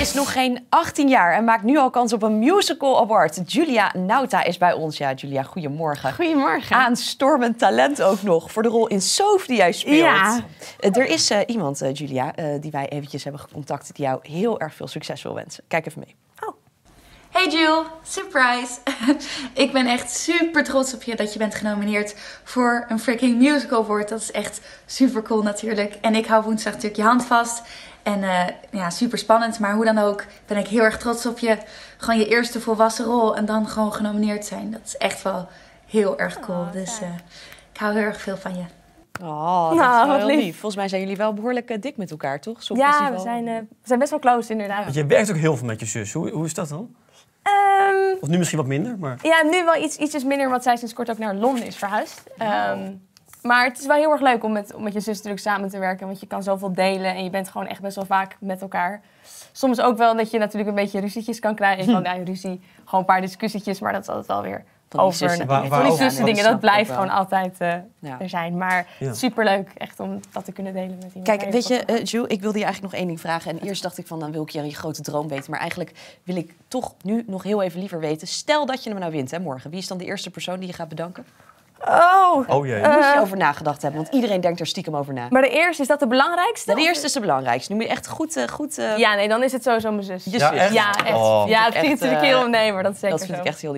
is nog geen 18 jaar en maakt nu al kans op een musical award. Julia Nauta is bij ons. Ja, Julia, goedemorgen. Goedemorgen. Aanstormend talent ook nog voor de rol in Sof die jij speelt. Ja. Eh, Er is eh, iemand, eh, Julia, die wij eventjes hebben gecontact... die jou heel erg veel succes wil wensen. Kijk even mee. Hey Jill, surprise! ik ben echt super trots op je dat je bent genomineerd voor een freaking musical award. Dat is echt super cool natuurlijk. En ik hou woensdag natuurlijk je hand vast. En eh, ja, super spannend. Maar hoe dan ook ben ik heel erg trots op je. Gewoon je eerste volwassen rol en dan gewoon genomineerd zijn. Dat is echt wel heel erg cool. dus eh, ik hou heel erg veel van je. Oh, dat Nou, is wel heel lief. lief. Volgens mij zijn jullie wel behoorlijk eh, dik met elkaar, toch? Sof ja, we zijn, eh, we zijn best wel close inderdaad. Want je werkt ook heel veel met je zus. Hoe, hoe is dat dan? Of nu misschien wat minder, maar... ja, nu wel iets, ietsjes minder, want zij sinds kort ook naar Londen is verhuisd. Ehm, maar het is wel heel erg leuk om met, om met je zus natuurlijk samen te werken. Want je kan zoveel delen en je bent gewoon echt best wel vaak met elkaar. Soms ook wel dat je natuurlijk een beetje ruzietjes kan krijgen. Van, ja, ruzie, gewoon een paar discussietjes, maar dat is altijd wel weer Van die over. zussen- Waar- Van die dat blijft gewoon altijd eh, Ja. er zijn. Maar Ja. superleuk echt om dat te kunnen delen met iemand. Kijk, weet je, op eh Jules, ik wilde je eigenlijk nog één ding vragen. En eerst dacht ik van, dan wil ik je je grote droom weten. Maar eigenlijk wil ik toch nu nog heel even liever weten. Stel dat je hem nou wint, hè, morgen. Wie is dan de eerste persoon die je gaat bedanken? Oh, Oh jee. Daar moet je Eh. over nagedacht hebben, want iedereen denkt er stiekem over na. maar de eerste, is dat de belangrijkste? de eerste is de belangrijkste. Nu moet je echt goed... eh, goed eh, Ja, nee, dan is het sowieso mijn zus. je Ja, zus. echt? Ja, echt. Oh. ja, het eh, heel... Nee, maar dat is zeker dat vind zo. ik echt heel lief.